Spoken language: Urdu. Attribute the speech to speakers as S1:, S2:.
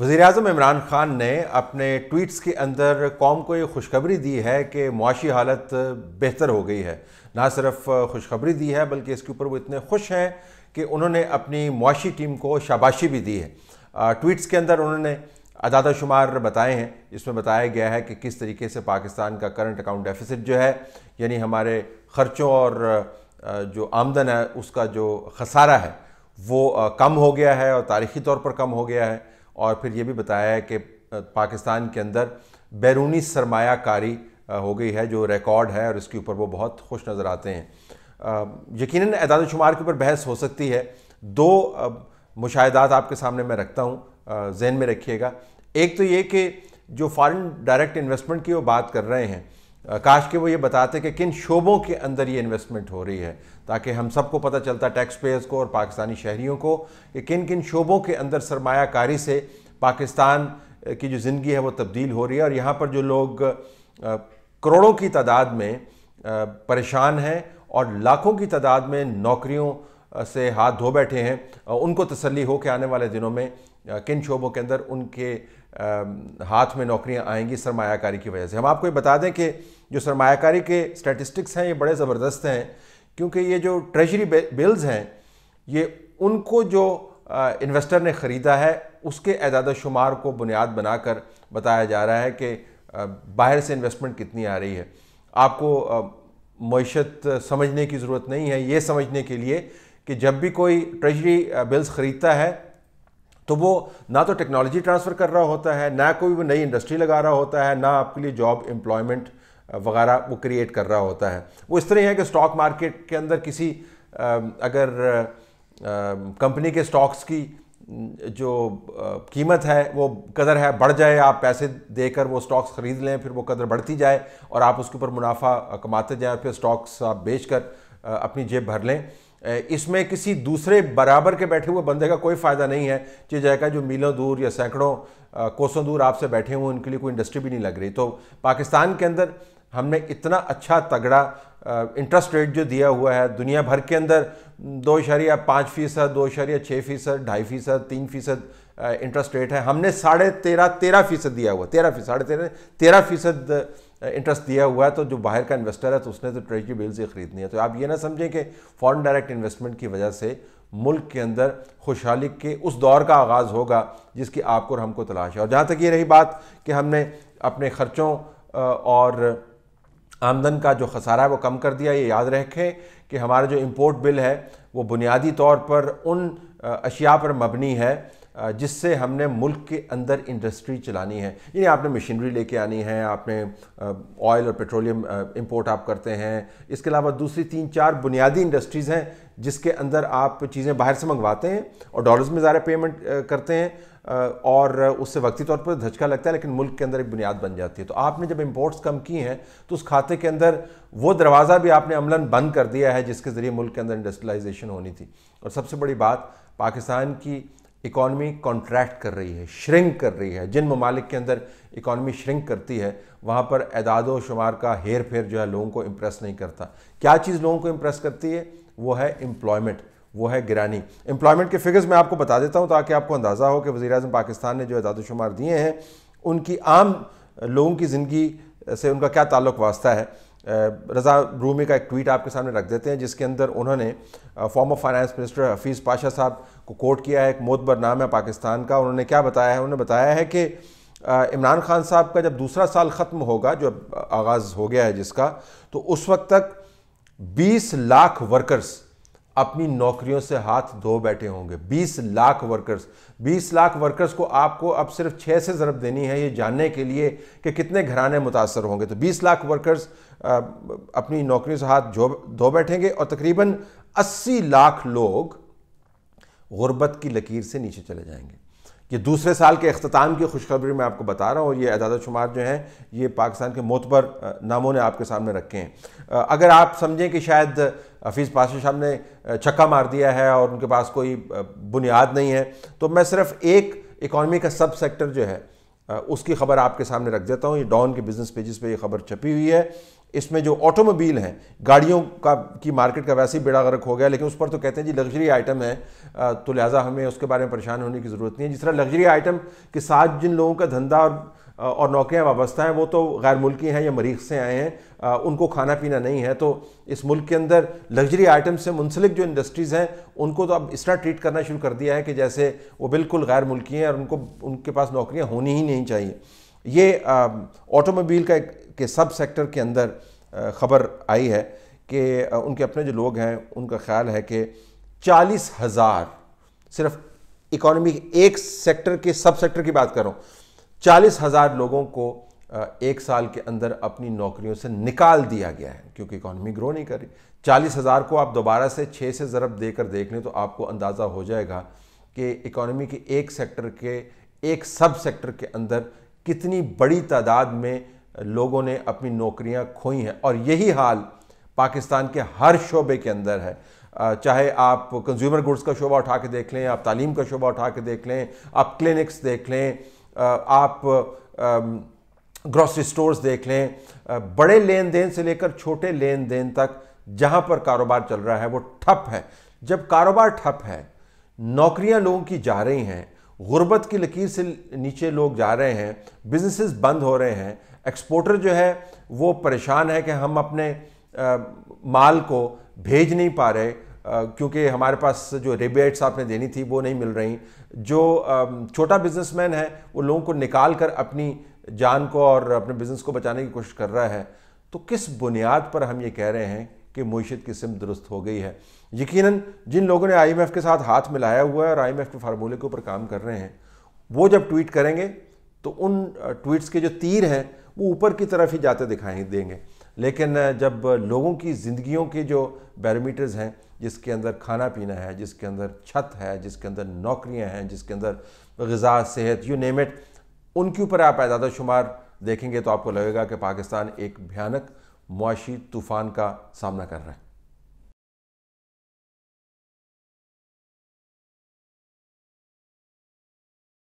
S1: وزیر اعظم عمران خان نے اپنے ٹویٹس کے اندر قوم کو یہ خوشخبری دی ہے کہ معاشی حالت بہتر ہو گئی ہے۔ نہ صرف خوشخبری دی ہے بلکہ اس کے اوپر وہ اتنے خوش ہیں کہ انہوں نے اپنی معاشی ٹیم کو شاباشی بھی دی ہے۔ ٹویٹس کے اندر انہوں نے ادادہ شمار بتائے ہیں۔ اس میں بتایا گیا ہے کہ کس طریقے سے پاکستان کا کرنٹ اکاؤنٹ ڈیفیسٹ جو ہے یعنی ہمارے خرچوں اور جو آمدن ہے، اس کا جو خسارہ ہے، وہ کم ہو گیا ہے اور تاریخی طور پر کم ہو گیا ہے۔ اور پھر یہ بھی بتایا ہے کہ پاکستان کے اندر بیرونی سرمایہ کاری ہو گئی ہے، جو ریکارڈ ہے اور اس کے اوپر وہ بہت خوش نظر آتے ہیں۔ یقیناً اعداد و شمار کے اوپر بحث ہو سکتی ہے۔ دو مشاہدات آپ کے سامنے میں رکھتا ہوں۔ ذہن میں رکھیے گا۔ ایک تو یہ کہ جو فارن ڈائریکٹ انویسٹمنٹ کی وہ بات کر رہے ہیں کاش کہ وہ یہ بتاتے کہ کن شعبوں کے اندر یہ انویسٹمنٹ ہو رہی ہے، تاکہ ہم سب کو پتہ چلتا ٹیکس پیئرز کو اور پاکستانی شہریوں کو کہ کن کن شعبوں کے اندر سرمایہ کاری سے پاکستان کی جو زندگی ہے وہ تبدیل ہو رہی ہے اور یہاں پر جو لوگ کروڑوں کی تعداد میں پریشان ہیں اور لاکھوں کی تعداد میں نوکریوں سے ہاتھ دھو بیٹھے ہیں۔ ان کو تسلی ہو کے آنے والے دنوں میں، کن شعبوں کے اندر ان کے ہاتھ میں نوکریاں آئیں گی سرمایہ کاری کی وجہ سے۔ ہم آپ کو یہ بتا دیں کہ جو سرمایہ کاری کے سٹیٹسٹکس ہیں، یہ بڑے زبردست ہیں۔ کیونکہ یہ جو ٹریجری بلز ہیں، یہ ان کو جو انویسٹر نے خریدا ہے، اس کے اعداد و شمار کو بنیاد بنا کر بتایا جا رہا ہے کہ باہر سے انویسٹمنٹ کتنی آ رہی ہے۔ آپ کو معیشت سمجھنے کی ضرورت نہیں ہے۔ یہ سمجھنے کے لیے کہ جب بھی کوئی ٹریجری بلز خریدتا ہے تو وہ نہ تو ٹیکنالوجی ٹرانسفر کر رہا ہوتا ہے، نہ کوئی وہ نئی انڈسٹری لگا رہا ہوتا ہے، نہ آپ کے لیے جاب امپلائمنٹ وغیرہ وہ کریٹ کر رہا ہوتا ہے۔ وہ اس طرح ہے کہ سٹاک مارکیٹ کے اندر کسی اگر کمپنی کے سٹاکس کی جو قیمت ہے، وہ قدر ہے، بڑھ جائے، آپ پیسے دے کر وہ سٹاکس خرید لیں، پھر وہ قدر بڑھتی جائے اور آپ اس کے اوپر منافع کماتے جائیں، پھر سٹاکس آپ بیچ کر اپنی جیب بھر لیں۔ اس میں کسی دوسرے برابر کے بیٹھے ہوئے بندے کا کوئی فائدہ نہیں ہے۔ کہ جائے گا جو میلوں دور یا سینکڑوں کوسوں دور آپ سے بیٹھے ہوئے ان کے لیے کوئی انڈسٹری بھی نہیں لگ رہی۔ تو پاکستان کے اندر ہم نے اتنا اچھا تگڑا انٹرسٹ ریٹ جو دیا ہوا ہے، دنیا بھر کے اندر دو اشاریہ پانچ فیصد، دو اشاریہ چھ فیصد، ڈھائی فیصد، تین فیصد انٹرسٹ ریٹ ہے۔ ہم نے ساڑھے تیرہ تیرہ فیصد دیا ہوا، تیرہ فیصد ساڑھے تیرہ تیرہ فیصد Uh, انٹرسٹ دیا ہوا ہے، تو جو باہر کا انویسٹر ہے، تو اس نے تو ٹریجری بلز ہی خریدنی ہے۔ تو آپ یہ نہ سمجھیں کہ فارن ڈائریکٹ انویسٹمنٹ کی وجہ سے ملک کے اندر خوشحالی کے اس دور کا آغاز ہوگا جس کی آپ کو اور ہم کو تلاش ہے۔ اور جہاں تک یہ رہی بات کہ ہم نے اپنے خرچوں uh, اور آمدن کا جو خسارہ ہے، وہ کم کر دیا، یہ یاد رکھیں کہ ہمارا جو امپورٹ بل ہے، وہ بنیادی طور پر ان uh, اشیاء پر مبنی ہے۔ جس سے ہم نے ملک کے اندر انڈسٹری چلانی ہے۔ یعنی آپ نے مشینری لے کے آنی ہے، آپ نے آئل اور پیٹرولیم امپورٹ آپ کرتے ہیں۔ اس کے علاوہ دوسری تین چار بنیادی انڈسٹریز ہیں جس کے اندر آپ چیزیں باہر سے منگواتے ہیں اور ڈالرز میں زیادہ پیمنٹ کرتے ہیں اور اس سے وقتی طور پر دھچکا لگتا ہے لیکن ملک کے اندر ایک بنیاد بن جاتی ہے۔ تو آپ نے جب امپورٹس کم کی ہیں تو اس کھاتے کے اندر وہ دروازہ بھی آپ نے عملاً بند کر دیا ہے جس کے ذریعے ملک کے اندر انڈسٹریلائزیشن ہونی تھی۔ اور سب سے بڑی بات پاکستان کی اکانومی کانٹریکٹ کر رہی ہے شرنک کر رہی ہے۔ جن ممالک کے اندر اکانومی شرنک کرتی ہے، وہاں پر اعداد و شمار کا ہیر پھیر جو ہے لوگوں کو امپریس نہیں کرتا۔ کیا چیز لوگوں کو امپریس کرتی ہے؟ وہ ہے امپلائمنٹ وہ ہے گرانی۔ امپلائمنٹ کے فگرز میں آپ کو بتا دیتا ہوں تاکہ آپ کو اندازہ ہو کہ وزیر اعظم پاکستان نے جو اعداد و شمار دیے ہیں، ان کی عام لوگوں کی زندگی سے ان کا کیا تعلق واسطہ ہے۔ رضا رومی کا ایک ٹویٹ آپ کے سامنے رکھ دیتے ہیں، جس کے اندر انہوں نے former finance minister Hafeez Pasha صاحب کو کوٹ کیا ہے، ایک موتبر نام ہے پاکستان کا، انہوں نے کیا بتایا ہے؟ انہوں نے بتایا ہے کہ عمران خان صاحب کا جب دوسرا سال ختم ہوگا، جو آغاز ہو گیا ہے جس کا، تو اس وقت تک بیس لاکھ ورکرز اپنی نوکریوں سے ہاتھ دھو بیٹھے ہوں گے۔ بیس لاکھ ورکرز بیس لاکھ ورکرز کو آپ کو اب صرف چھ سے ضرب دینی ہے یہ جاننے کے لیے کہ کتنے گھرانے متاثر ہوں گے۔ تو بیس لاکھ ورکرز اپنی نوکریوں سے ہاتھ دھو بیٹھیں گے اور تقریباً اسی لاکھ لوگ غربت کی لکیر سے نیچے چلے جائیں گے۔ یہ دوسرے سال کے اختتام کی خوشخبری میں آپ کو بتا رہا ہوں اور یہ اعداد و شمار جو ہیں، یہ پاکستان کے معتبر ناموں نے آپ کے سامنے رکھے ہیں۔ اگر آپ سمجھیں کہ شاید حفیظ پاشا صاحب نے چھکا مار دیا ہے اور ان کے پاس کوئی بنیاد نہیں ہے، تو میں صرف ایک اکانومی کا سب سیکٹر جو ہے اس کی خبر آپ کے سامنے رکھ دیتا ہوں۔ یہ ڈان کے بزنس پیجز پہ یہ خبر چھپی ہوئی ہے۔ اس میں جو آٹوموبیل ہیں، گاڑیوں کا، کی مارکیٹ کا ویسے ہی بیڑا غرق ہو گیا، لیکن اس پر تو کہتے ہیں جی لگژری آئٹم ہے تو لہٰذا ہمیں اس کے بارے میں پریشان ہونے کی ضرورت نہیں ہے۔ جس طرح لگژری آئٹم کے ساتھ جن لوگوں کا دھندا اور اور نوکریاں وابستہ ہیں، وہ تو غیر ملکی ہیں یا مریخ سے آئے ہیں ان کو کھانا پینا نہیں ہے۔ تو اس ملک کے اندر لگژری آئٹم سے منسلک جو انڈسٹریز ہیں، ان کو تو اب اس طرح ٹریٹ کرنا شروع کر دیا ہے کہ جیسے وہ بالکل غیر ملکی ہیں اور ان کو، ان کے پاس نوکریاں ہونی ہی نہیں چاہیے۔ یہ آٹوموبیل کا ایک کے سب سیکٹر کے اندر خبر آئی ہے کہ ان کے اپنے جو لوگ ہیں، ان کا خیال ہے کہ چالیس ہزار، صرف اکانومی ایک سیکٹر کے سب سیکٹر کی بات کروں چالیس ہزار لوگوں کو ایک سال کے اندر اپنی نوکریوں سے نکال دیا گیا ہے، کیونکہ اکانومی گرو نہیں کر رہی۔ چالیس ہزار کو آپ دوبارہ سے چھ سے ضرب دے کر دیکھ لیں تو آپ کو اندازہ ہو جائے گا کہ اکانومی کے ایک سیکٹر کے، ایک سب سیکٹر کے اندر کتنی بڑی تعداد میں لوگوں نے اپنی نوکریاں کھوئی ہیں اور یہی حال پاکستان کے ہر شعبے کے اندر ہے۔ چاہے آپ کنزیومر گڈز کا شعبہ اٹھا کے دیکھ لیں، آپ تعلیم کا شعبہ اٹھا کے دیکھ لیں، آپ کلینکس دیکھ لیں آپ گروسری سٹورز دیکھ لیں بڑے لین دین سے لے کر چھوٹے لین دین تک جہاں پر کاروبار چل رہا ہے وہ ٹھپ ہے۔ جب کاروبار ٹھپ ہے، نوکریاں لوگوں کی جا رہی ہیں، غربت کی لکیر سے نیچے لوگ جا رہے ہیں بزنسز بند ہو رہے ہیں ایکسپورٹر جو ہے وہ پریشان ہے کہ ہم اپنے مال کو بھیج نہیں پا رہے کیونکہ ہمارے پاس جو ریبیٹس آپ نے دینی تھی وہ نہیں مل رہی۔ جو چھوٹا بزنس مین ہے، وہ لوگوں کو نکال کر اپنی جان کو اور اپنے بزنس کو بچانے کی کوشش کر رہا ہے۔ تو کس بنیاد پر ہم یہ کہہ رہے ہیں کہ معیشت کی سمت درست ہو گئی ہے؟ یقیناً جن لوگوں نے آئی ایم ایف کے ساتھ ہاتھ ملایا ہوا ہے اور آئی ایم ایف کے فارمولے کے اوپر کام کر رہے ہیں، وہ جب ٹویٹ کریں گے تو ان ٹویٹس کے جو تیر ہیں وہ اوپر کی طرف ہی جاتے دکھائیں دیں گے۔ لیکن جب لوگوں کی زندگیوں کے جو بیرومیٹرز ہیں، جس کے اندر کھانا پینا ہے، جس کے اندر چھت ہے، جس کے اندر نوکریاں ہیں، جس کے اندر غذا، صحت یو نیم اٹ ان کے اوپر آپ اعداد و شمار دیکھیں گے تو آپ کو لگے گا کہ پاکستان ایک بھیانک معاشی طوفان کا سامنا کر رہا ہے۔